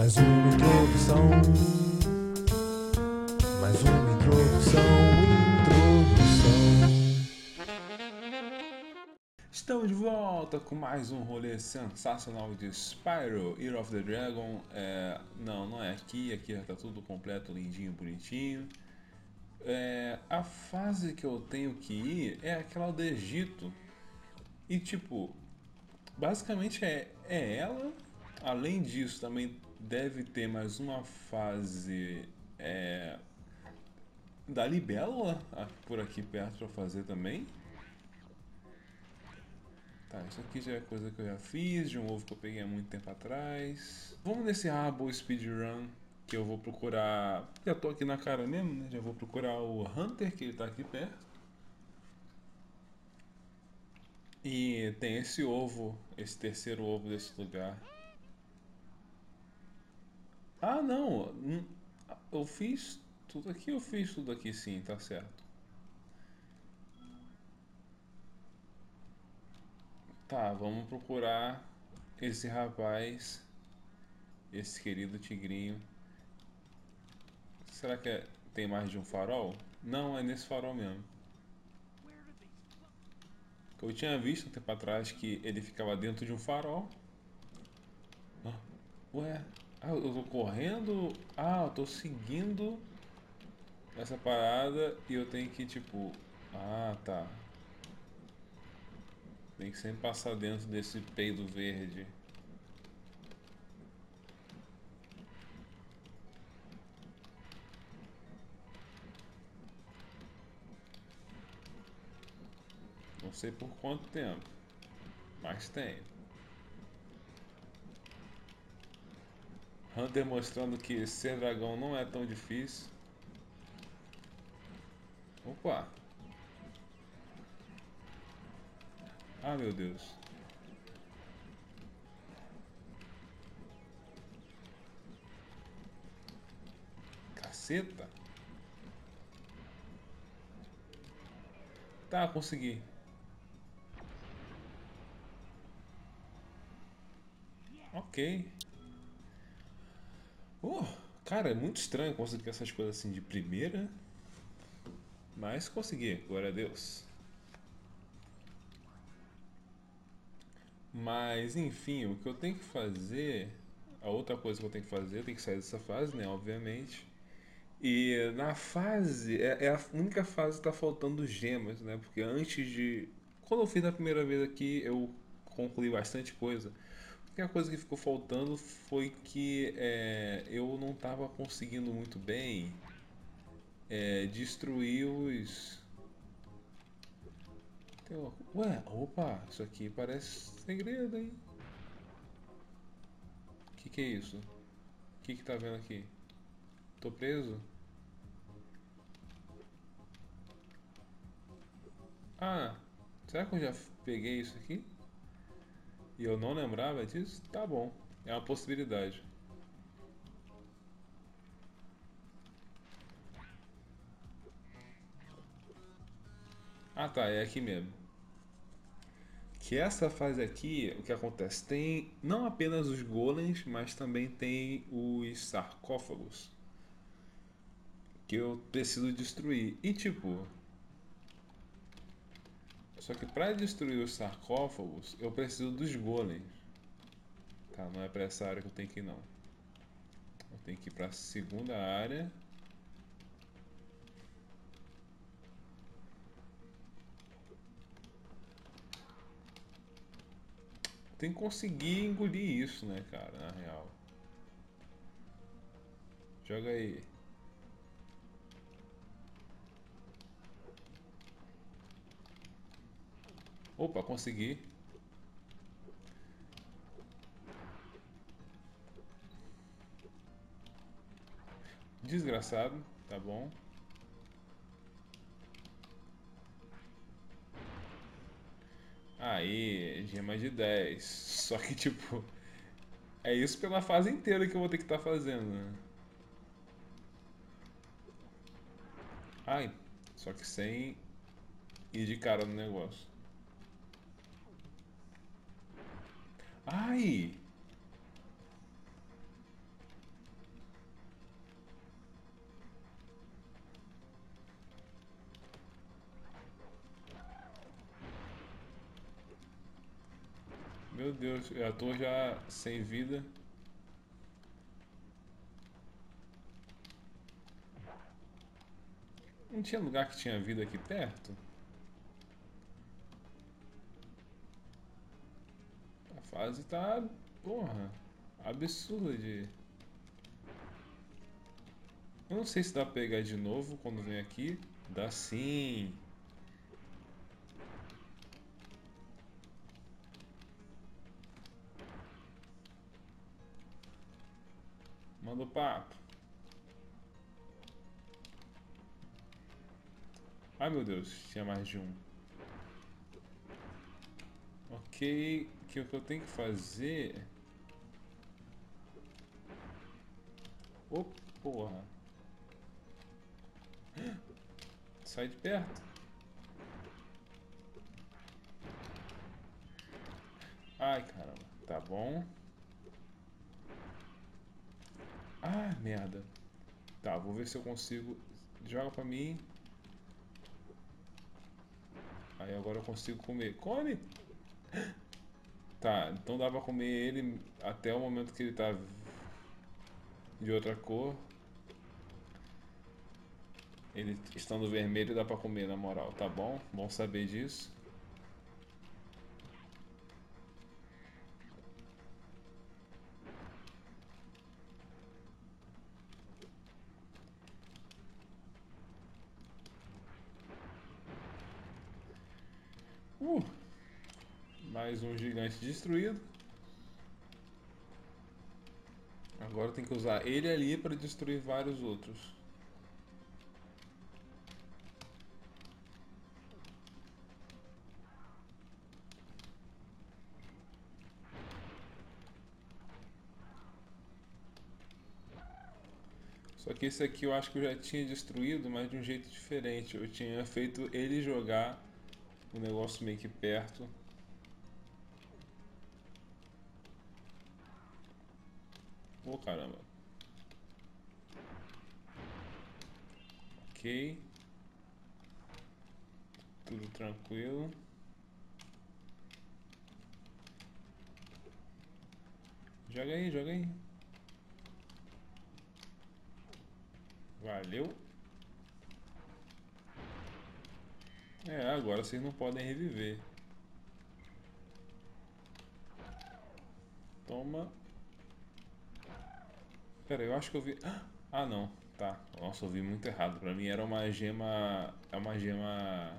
Mais uma introdução. Mais uma introdução. Introdução. Estamos de volta com mais um rolê sensacional de Spyro, Year of the Dragon. É, não, não é aqui, aqui já tá tudo completo, lindinho, bonitinho. É, a fase que eu tenho que ir é aquela do Egito. E tipo, basicamente é, é ela. Além disso, também deve ter mais uma fase é, da Libélula por aqui perto para fazer também. Tá, isso aqui já é coisa que eu já fiz, de um ovo que eu peguei há muito tempo atrás. Vamos nesse Rabo Speedrun, que eu vou procurar... Já tô aqui na cara mesmo, né? Já vou procurar o Hunter, que ele tá aqui perto. E tem esse ovo, esse terceiro ovo desse lugar. Ah, não. Eu fiz tudo aqui, eu fiz tudo aqui sim, tá certo. Tá, vamos procurar esse rapaz, esse querido tigrinho. Será que é, tem mais de um farol? Não, é nesse farol mesmo. Eu tinha visto um tempo atrás que ele ficava dentro de um farol. Ah, ué, ah, eu tô correndo. Ah, eu tô seguindo essa parada e eu tenho que tipo. Ah, tá. Tem que sempre passar dentro desse peido verde. Não sei por quanto tempo, mas tem. Hunter mostrando que ser dragão não é tão difícil. Opa! Ah, meu Deus. Caceta! Tá, consegui. Ok. Oh, cara, é muito estranho conseguir essas coisas assim de primeira. Mas consegui, glória a Deus. Mas enfim, o que eu tenho que fazer, a outra coisa que eu tenho que fazer, eu tenho que sair dessa fase, né, obviamente. E na fase, é, é a única fase que tá faltando gemas, né? Porque antes de. Quando eu fiz a primeira vez aqui, eu concluí bastante coisa. A coisa que ficou faltando foi que é, eu não estava conseguindo muito bem é, destruir os. Ué, opa, isso aqui parece segredo, hein? O que, que é isso? O que, que tá vendo aqui? Tô preso? Ah, será que eu já peguei isso aqui? E eu não lembrava disso? Tá bom, é uma possibilidade. Ah tá, é aqui mesmo. Que essa fase aqui, o que acontece? Tem não apenas os golems, mas também tem os sarcófagos. Que eu preciso destruir. E tipo, só que para destruir os sarcófagos, eu preciso dos golems. Tá, não é para essa área que eu tenho que ir não. Eu tenho que ir para a segunda área. Tem que conseguir engolir isso, né, cara, na real. Joga aí. Opa, consegui. Desgraçado, tá bom. Aí, gema de 10. Só que, tipo, é isso pela fase inteira que eu vou ter que estar tá fazendo, né? Ai, só que sem ir de cara no negócio. Ai! Meu Deus, eu tô já sem vida. Não tinha lugar que tinha vida aqui perto? Fase tá, porra, absurda de... Eu não sei se dá pra pegar de novo quando vem aqui. Dá sim. Manda o papo. Ai meu Deus, tinha mais de um. Ok, que o que eu tenho que fazer... Ô, oh, porra. Sai de perto. Ai, caramba. Tá bom. Ah, merda. Tá, vou ver se eu consigo... Joga pra mim. Aí agora eu consigo comer. Come! Tá, então dá pra comer ele até o momento que ele tá de outra cor. Ele estando vermelho dá pra comer, na moral, tá bom? Bom saber disso. Mais um gigante destruído. Agora tem que usar ele ali para destruir vários outros. Só que esse aqui eu acho que eu já tinha destruído, mas de um jeito diferente. Eu tinha feito ele jogar o negócio meio que perto. Ô oh, caramba. Ok. Tudo tranquilo. Joga aí, joga aí. Valeu. É, agora vocês não podem reviver. Toma. Pera, eu acho que eu vi... Ah, não. Tá. Nossa, eu vi muito errado. Pra mim era uma gema... É uma gema...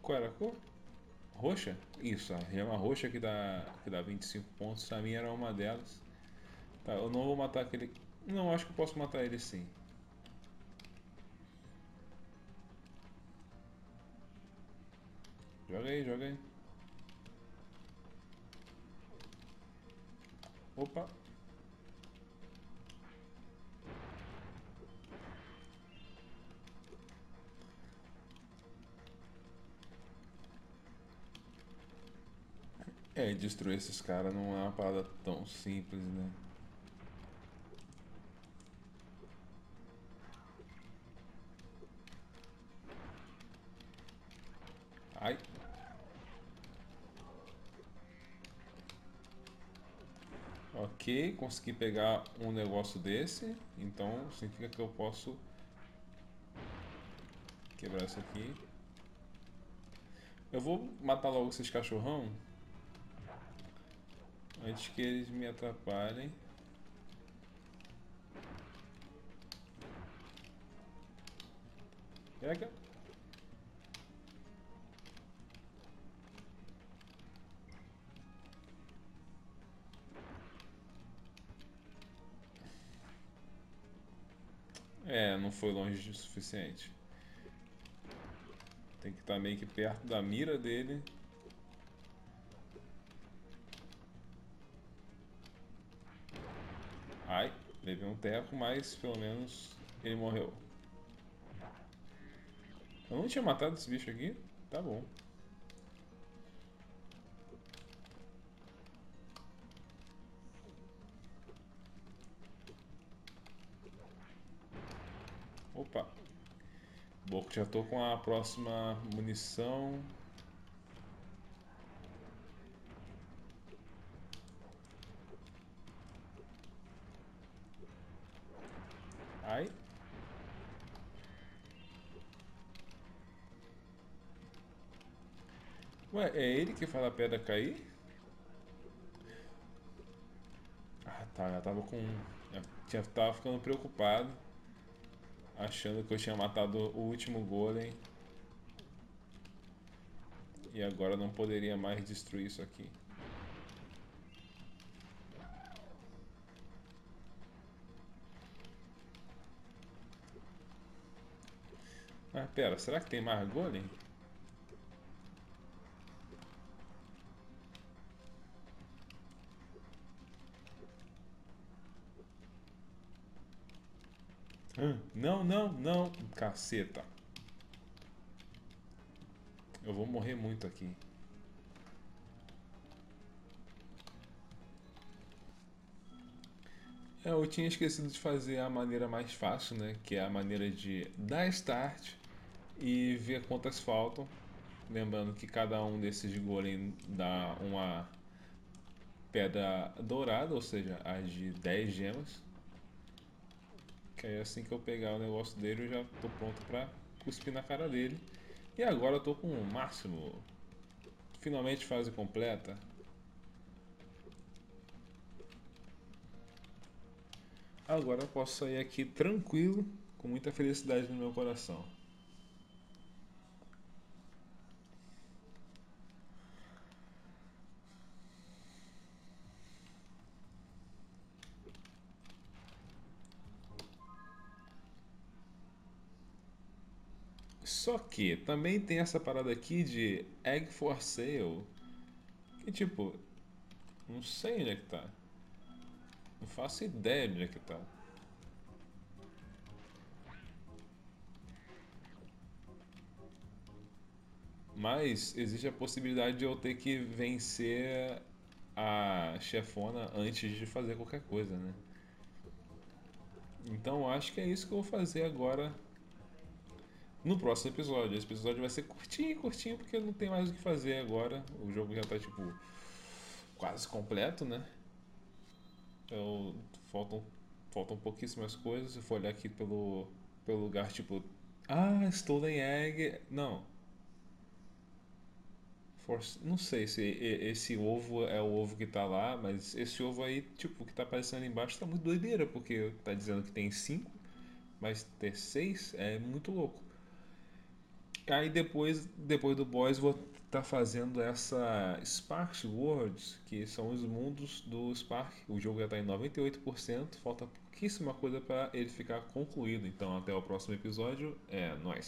Qual era a cor? Roxa? Isso, a gema roxa que dá, que dá 25 pontos. Pra mim era uma delas. Tá, eu não vou matar aquele... Não, acho que eu posso matar ele sim. Joga aí, joga aí. Opa. É, destruir esses caras não é uma parada tão simples, né? Ai. Ok, consegui pegar um negócio desse, então significa que eu posso quebrar isso aqui. Eu vou matar logo esses cachorrão antes que eles me atrapalhem. Pega. É, não foi longe o suficiente. Tem que estar meio que perto da mira dele. Ai, levei um teco, mas pelo menos ele morreu. Eu não tinha matado esse bicho aqui? Tá bom. Opa. Bom, já tô com a próxima munição. Que faz a pedra cair? Ah tá, já tava com. Já tinha, tava ficando preocupado. Achando que eu tinha matado o último golem. E agora não poderia mais destruir isso aqui. Ah, pera, será que tem mais golem? Não, não, não, caceta. Eu vou morrer muito aqui. É, Eu tinha esquecido de fazer a maneira mais fácil, né? Que é a maneira de dar start e ver quantas faltam. Lembrando que cada um desses golem dá uma pedra dourada, ou seja, as de 10 gemas. Que aí assim que eu pegar o negócio dele eu já tô pronto pra cuspir na cara dele. E agora eu tô com o máximo. Finalmente fase completa. Agora eu posso sair aqui tranquilo, com muita felicidade no meu coração. Só que também tem essa parada aqui de Egg for Sale. Que tipo, não sei onde é que tá. Não faço ideia de onde é que tá. Mas existe a possibilidade de eu ter que vencer a chefona antes de fazer qualquer coisa, né? Então acho que é isso que eu vou fazer agora no próximo episódio. Esse episódio vai ser curtinho, curtinho, porque não tem mais o que fazer agora. O jogo já tá tipo quase completo, né? Eu, faltam, faltam pouquíssimas coisas. Se for olhar aqui pelo, pelo lugar, tipo, ah, Stolen Egg. Não, Não sei se esse ovo é o ovo que tá lá, mas esse ovo aí, tipo, que tá aparecendo ali embaixo tá muito doideira, porque tá dizendo que tem cinco, mas ter seis é muito louco. Aí depois, depois do boss, vou estar fazendo essa Sparks Worlds, que são os mundos do Spark. O jogo já tá em 98%, falta pouquíssima coisa para ele ficar concluído. Então, até o próximo episódio. É nóis.